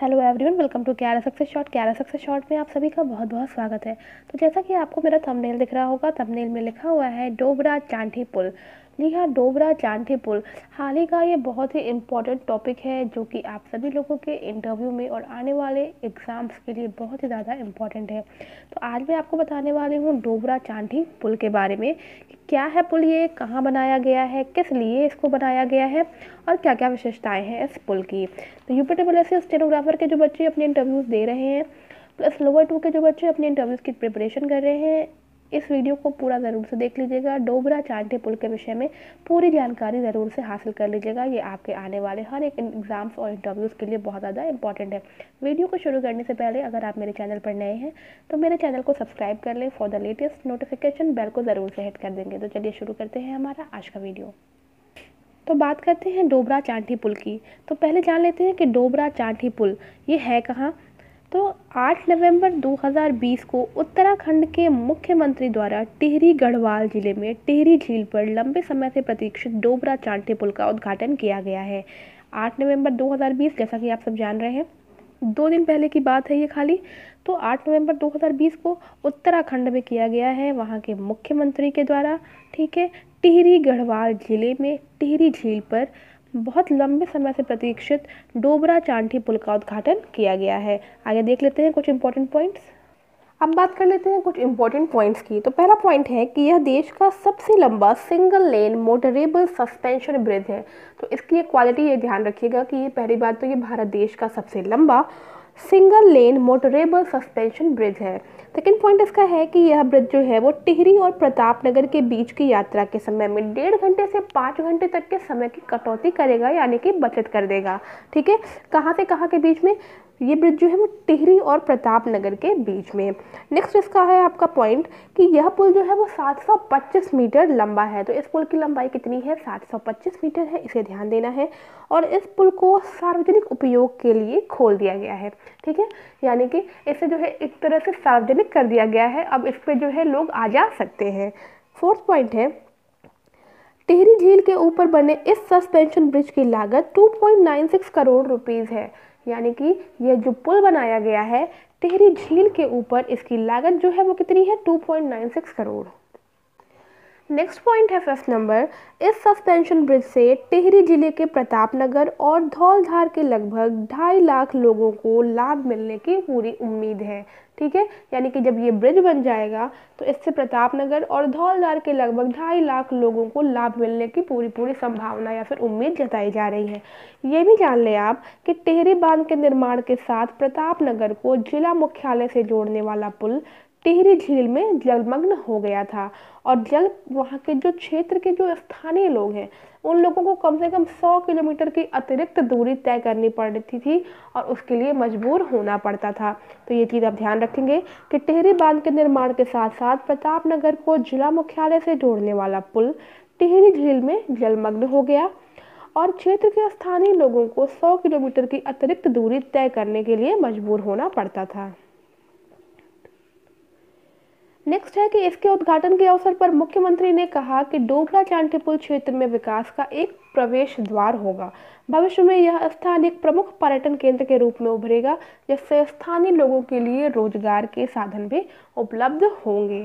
Hello everyone welcome to Kyara success short Kyara success short में आप सभी का बहुत बहुत स्वागत है। तो जैसा कि आपको मेरा थंबनेल दिख रहा होगा थंबनेल में लिखा हुआ है, डोबरा चांठी पुल। जी हाँ डोबरा चांठी पुल। हाल ही का ये बहुत ही इम्पोर्टेंट टॉपिक है, जो कि आप सभी लोगों के इंटरव्यू में और आने वाले एग्ज़ाम्स के लिए बहुत ही ज़्यादा इम्पोर्टेंट है। तो आज मैं आपको बताने वाली हूँ डोबरा चांठी पुल के बारे में क्या है पुल ये, कहाँ बनाया गया है, किस लिए इसको बनाया गया है, और क्या क्या विशेषताएँ हैं इस पुल की। तो यूपी टेबल एस स्टेनोग्राफर के जो बच्चे अपने इंटरव्यूज़ दे रहे हैं प्लस लोअर टू के जो बच्चे अपने इंटरव्यूज़ की प्रिपरेशन कर रहे हैं इस वीडियो को पूरा ज़रूर से देख लीजिएगा। डोबरा चांटे पुल के विषय में पूरी जानकारी ज़रूर से हासिल कर लीजिएगा। ये आपके आने वाले हर एक एग्ज़ाम्स और इंटरव्यूज़ के लिए बहुत ज़्यादा इंपॉर्टेंट है। वीडियो को शुरू करने से पहले अगर आप मेरे चैनल पर नए हैं तो मेरे चैनल को सब्सक्राइब कर लें। For the latest notification bell को ज़रूर से हिट कर देंगे। तो चलिए शुरू करते हैं हमारा आज का वीडियो तो बात करते हैं डोबरा चांठी पुल की। तो पहले जान लेते हैं कि डोबरा चांठी पुल ये है कहाँ? तो 8 नवंबर 2020 को उत्तराखंड के मुख्यमंत्री द्वारा टिहरी गढ़वाल ज़िले में टिहरी झील पर लंबे समय से प्रतीक्षित डोबरा चांटे पुल का उद्घाटन किया गया है। 8 नवंबर 2020 जैसा कि आप सब जान रहे हैं, दो दिन पहले की बात है ये खाली। तो 8 नवंबर 2020 को उत्तराखंड में किया गया है, वहाँ के मुख्यमंत्री के द्वारा, ठीक है, टिहरी गढ़वाल ज़िले में टिहरी झील पर बहुत लंबे समय से प्रतीक्षित डोबरा चांठी पुल का उद्घाटन किया गया है। आगे देख लेते हैं कुछ इंपॉर्टेंट पॉइंट्स अब बात कर लेते हैं कुछ इंपॉर्टेंट पॉइंट्स की। तो पहला पॉइंट है कि यह देश का सबसे लंबा single lane motorable suspension bridge है। तो इसकी क्वालिटी ये ध्यान रखिएगा कि ये पहली बात तो ये भारत देश का सबसे लंबा single lane motorable suspension bridge है। सेकेंड पॉइंट इसका है कि यह ब्रिज जो है वो टिहरी और प्रतापनगर के बीच की यात्रा के समय में डेढ़ घंटे से पाँच घंटे तक के समय की कटौती करेगा, यानी कि बचत कर देगा। ठीक है? कहाँ से कहाँ के बीच में? ये ब्रिज जो है वो टिहरी और प्रतापनगर के बीच में। नेक्स्ट इसका है आपका पॉइंट कि यह पुल जो है वो 725 मीटर लंबा है। तो इस पुल की लंबाई कितनी है? 725 मीटर है, इसे ध्यान देना है। और इस पुल को सार्वजनिक उपयोग के लिए खोल दिया गया है। ठीक है? यानी कि इसे जो है एक तरह से सार्वजनिक कर दिया गया है, अब इस पर जो है लोग आ जा सकते हैं। फोर्थ पॉइंट है, टिहरी झील के ऊपर बने इस सस्पेंशन ब्रिज की लागत 2.96 करोड़ रुपीज़ है। यानी कि यह जो पुल बनाया गया है, टिहरी झील के ऊपर इसकी लागत जो है वो कितनी है? 2.96 करोड़। नेक्स्ट पॉइंट है फिफ्थ नंबर इस सस्पेंशन ब्रिज से टिहरी ज़िले के प्रतापनगर और धौलधार के लगभग ढाई लाख लोगों को लाभ मिलने की पूरी उम्मीद है। ठीक है? यानी कि जब ये ब्रिज बन जाएगा तो इससे प्रतापनगर और धौलधार के लगभग ढाई लाख लोगों को लाभ मिलने की पूरी पूरी संभावना या फिर उम्मीद जताई जा रही है। ये भी जान लें आप कि टेहरी बाँध के निर्माण के साथ प्रतापनगर को जिला मुख्यालय से जोड़ने वाला पुल टिहरी झील में जलमग्न हो गया था और जल वहाँ के जो क्षेत्र के जो स्थानीय लोग हैं, उन लोगों को कम से कम 100 किलोमीटर की अतिरिक्त दूरी तय करनी पड़ती थी और उसके लिए मजबूर होना पड़ता था। तो ये चीज़ आप ध्यान रखेंगे कि टिहरी बाँध के निर्माण के साथ साथ प्रतापनगर को जिला मुख्यालय से जोड़ने वाला पुल टिहरी झील में जलमग्न हो गया और क्षेत्र के स्थानीय लोगों को 100 किलोमीटर की अतिरिक्त दूरी तय करने के लिए मजबूर होना पड़ता था। नेक्स्ट है कि इसके उद्घाटन के अवसर पर मुख्यमंत्री ने कहा कि डोबरा चांटीपुल क्षेत्र में विकास का एक प्रवेश द्वार होगा। भविष्य में यह स्थान एक प्रमुख पर्यटन केंद्र के रूप में उभरेगा, जिससे स्थानीय लोगों के लिए रोज़गार के साधन भी उपलब्ध होंगे।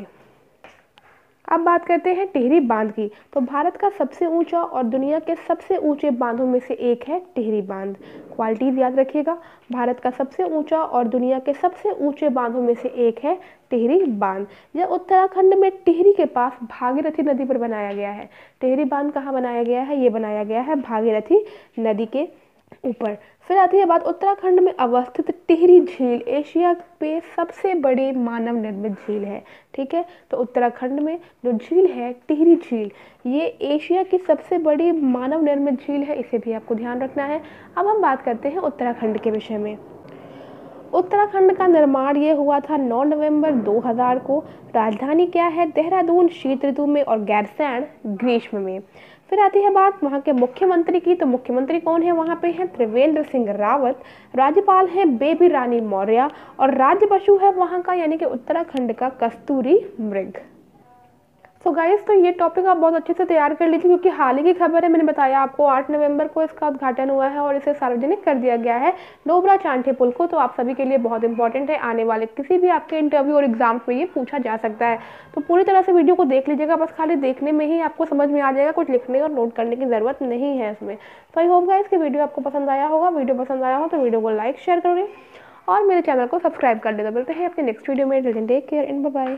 अब बात करते हैं टिहरी बाँध की। तो भारत का सबसे ऊँचा और दुनिया के सबसे ऊँचे बांधों में से एक है टिहरी बाँध। क्वालिटीज याद रखिएगा, भारत का सबसे ऊँचा और दुनिया के सबसे ऊँचे बांधों में से एक है टिहरी बाँध। यह उत्तराखंड में टिहरी के पास भागीरथी नदी पर बनाया गया है। टिहरी बाँध कहाँ बनाया गया है? ये बनाया गया है भागीरथी नदी के ऊपर। फिर आती है बात उत्तराखंड में अवस्थित टिहरी झील एशिया पे सबसे बड़ी मानव निर्मित झील है, ठीक है? तो उत्तराखंड में जो झील है, टिहरी झील, ये एशिया की सबसे बड़ी मानव निर्मित झील है, इसे भी आपको ध्यान रखना है। अब हम बात करते हैं उत्तराखंड के विषय में। उत्तराखंड का निर्माण ये हुआ था 9 नवंबर 2000 को। राजधानी क्या है? देहरादून, शीत ऋतु में और गैरसैंण, ग्रीष्म में। फिर आती है बात वहाँ के मुख्यमंत्री की। तो मुख्यमंत्री कौन है? वहाँ पे हैं त्रिवेंद्र सिंह रावत, राज्यपाल हैं बेबी रानी मौर्य और राज्य पशु है वहाँ का, यानी कि उत्तराखंड का कस्तूरी मृग। सो so गाइस तो ये टॉपिक आप बहुत अच्छे से तैयार कर लीजिए, क्योंकि हाल ही की खबर है, मैंने बताया आपको 8 नवंबर को इसका उद्घाटन हुआ है और इसे सार्वजनिक कर दिया गया है डोबरा चांठी पुल को। तो आप सभी के लिए बहुत इंपॉर्टेंट है, आने वाले किसी भी आपके इंटरव्यू और एग्ज़ाम्स में ये पूछा जा सकता है। तो पूरी तरह से वीडियो को देख लीजिएगा, बस खाली देखने में ही आपको समझ में आ जाएगा, कुछ लिखने और नोट करने की ज़रूरत नहीं है इसमें। तो आई होप गाइस की वीडियो आपको पसंद आया होगा। वीडियो पसंद आया हो तो वीडियो को लाइक शेयर करें और मेरे चैनल को सब्सक्राइब कर देगा मिलते हैं अपने नेक्स्ट वीडियो में। Take care and bye